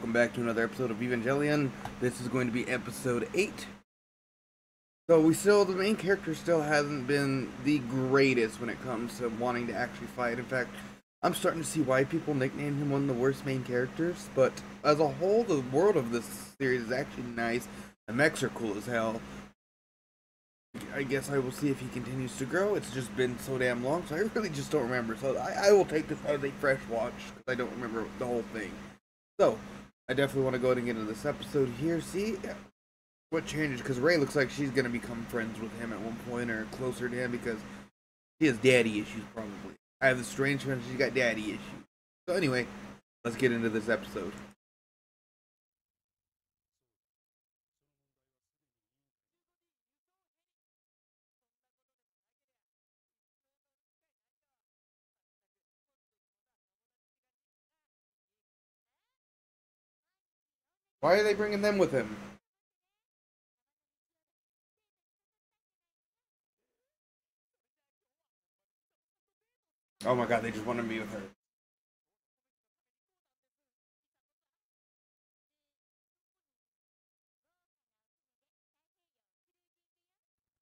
welcome back to another episode of Evangelion. This is going to be episode 8. So we still, the main character still hasn't been the greatest when it comes to wanting to actually fight. In fact, I'm starting to see why people nickname him one of the worst main characters, but as a whole, the world of this series is actually nice. The mechs are cool as hell. I guess I will see if he continues to grow. It's just been so damn long, so I really just don't remember. So I, I will take this as a fresh watch because I don't remember the whole thing. So I definitely want to go ahead and get into this episode here. See what changes because Rei looks like she's gonna become friends with him at one point or closer to him because he has daddy issues probably. I have a strange friend she's got daddy issues. So anyway, let's get into this episode. Why are they bringing them with him? Oh my god, they just wanted me with her.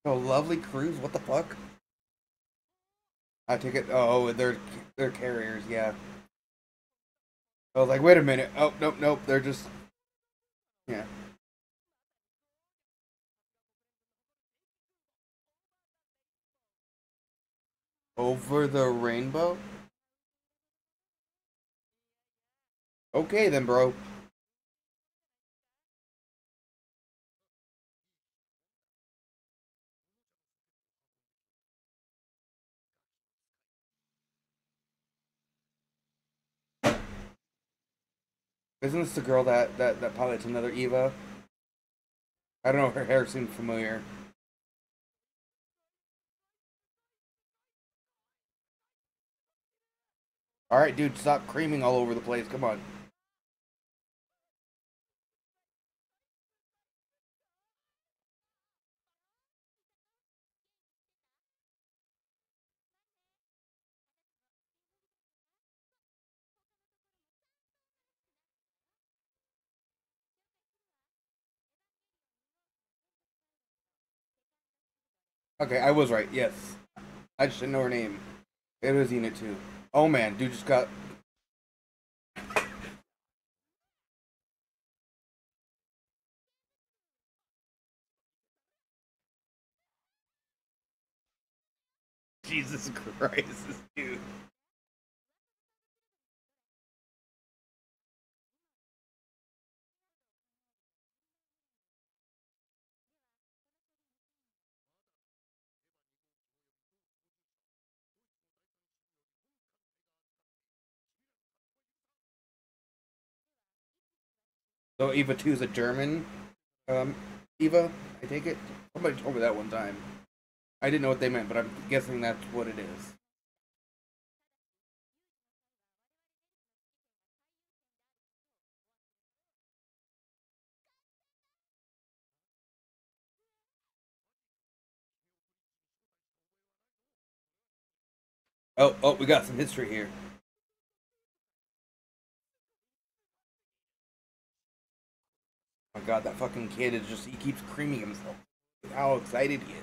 Oh, lovely cruise. What the fuck? I take it. Oh, oh they're they're carriers. Yeah. I was like, wait a minute. Oh, nope, nope. They're just. Yeah. Over the rainbow? Okay then, bro. Isn't this the girl that, that, that pilots another Eva? I don't know, her hair seemed familiar. Alright, dude, stop creaming all over the place. Come on. Okay, I was right. Yes, I just didn't know her name. It was Enid too. Oh man, dude just got. Jesus Christ, dude. So Eva 2 is a German um, Eva, I take it? Somebody told me that one time. I didn't know what they meant, but I'm guessing that's what it is. Oh, oh, we got some history here. Oh my god, that fucking kid is just, he keeps creaming himself. How excited he is.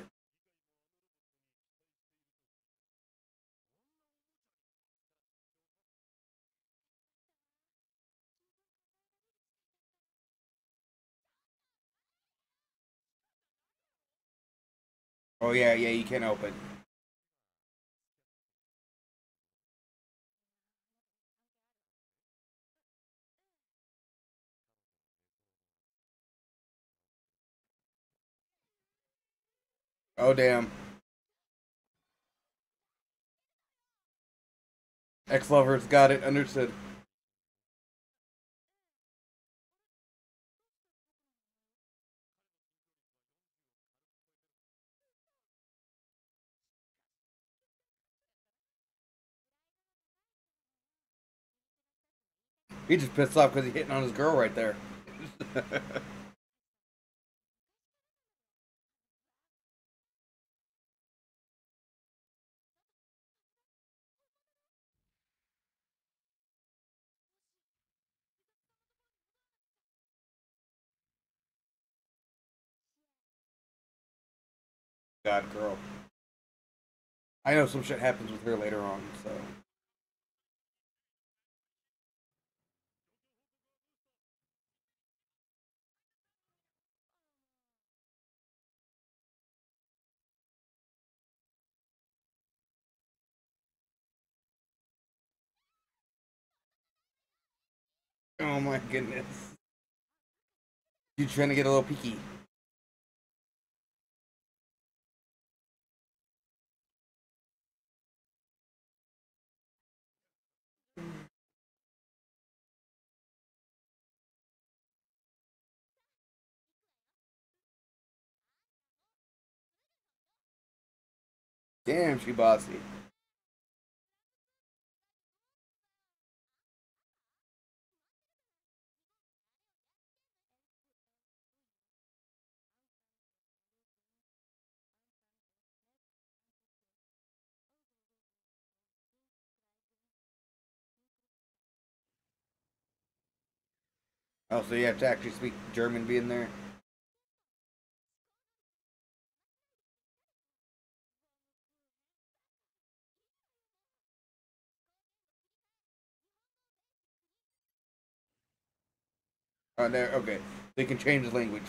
Oh yeah, yeah, you can open. Oh damn. Ex-lovers got it, understood. He just pissed off because he's hitting on his girl right there. God, girl. I know some shit happens with her later on, so. Oh my goodness. You trying to get a little peeky. Damn, she bossy. Oh, so you have to actually speak German being there? Oh, there. Okay, they can change the language.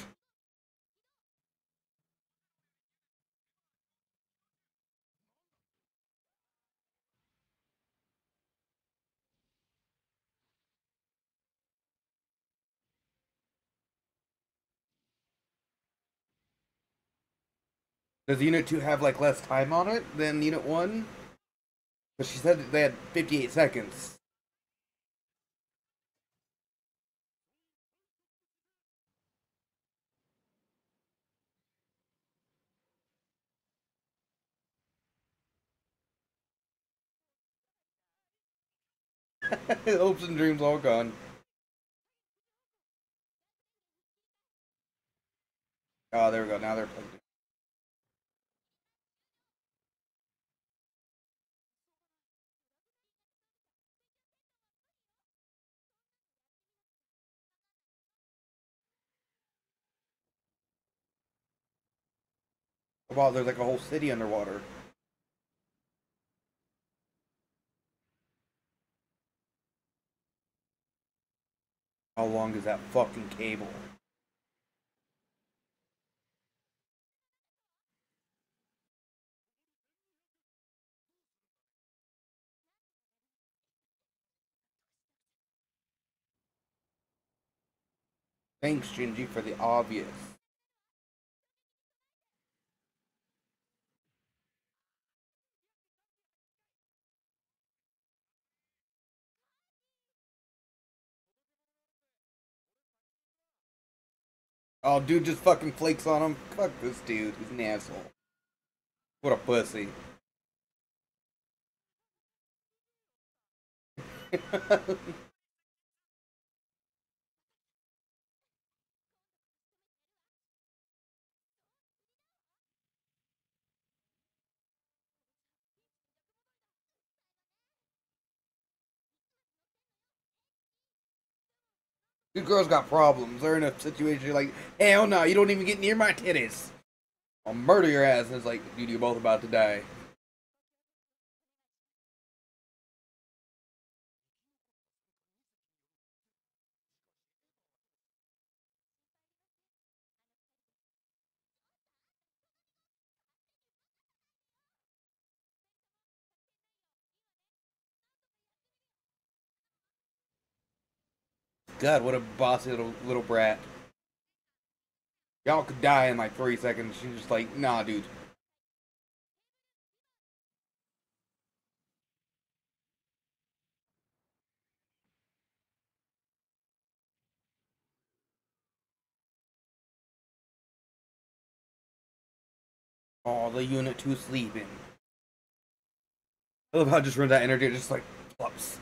Does Unit 2 have like less time on it than Unit 1? But she said they had 58 seconds. Hopes and dreams all gone. Oh, there we go. Now they're plugged in. Wow, there's like a whole city underwater. How long is that fucking cable? Thanks, Shinji, for the obvious. Oh, dude just fucking flakes on him. Fuck this dude. He's an asshole. What a pussy. Good girl's got problems. They're in a situation like, hell no, you don't even get near my titties. I'll murder your ass. And it's like, dude, you're both about to die. God, what a bossy little little brat. Y'all could die in like three seconds. She's just like, nah, dude. Oh, the unit two sleeping. I love how it just runs out energy, just like flops.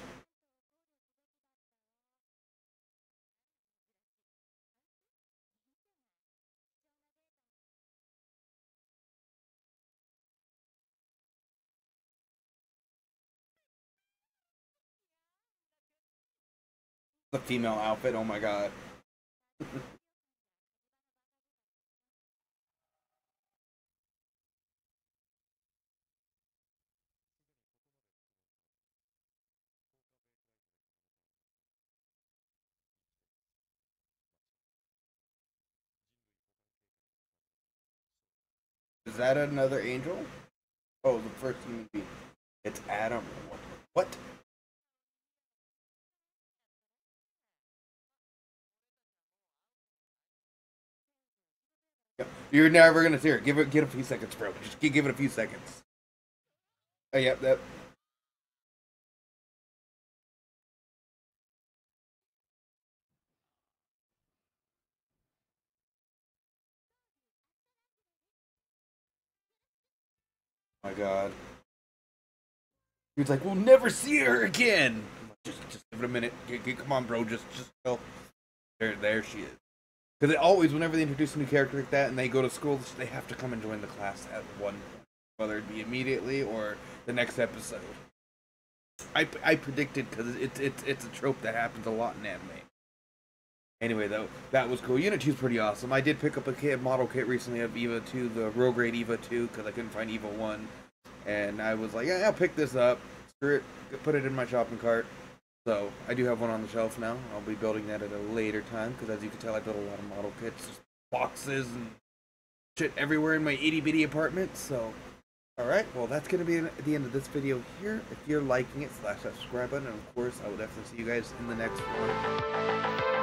The female outfit, oh my god. Is that another angel? Oh, the first movie. It's Adam. What? You're never gonna see her. Give it, get a few seconds, bro. Just give it a few seconds. Oh, yep, yep. Oh, my god. He was like, "We'll never see her again." Just, just give it a minute. Come on, bro. Just, just go. There, there she is. Because always, whenever they introduce a new character like that, and they go to school, they have to come and join the class at one point, whether it be immediately or the next episode. I, I predicted because it's it's it's a trope that happens a lot in anime. Anyway, though, that was cool. Unit 2 is pretty awesome. I did pick up a kit, model kit recently of Eva 2, the real grade Eva 2, because I couldn't find Eva 1. And I was like, yeah, I'll pick this up. Screw it. Put it in my shopping cart. So, I do have one on the shelf now. I'll be building that at a later time, because as you can tell, I built a lot of model kits. Boxes and shit everywhere in my itty bitty apartment. So, alright, well, that's going to be the end of this video here. If you're liking it, slash that subscribe button. And of course, I will definitely see you guys in the next one.